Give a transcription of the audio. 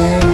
say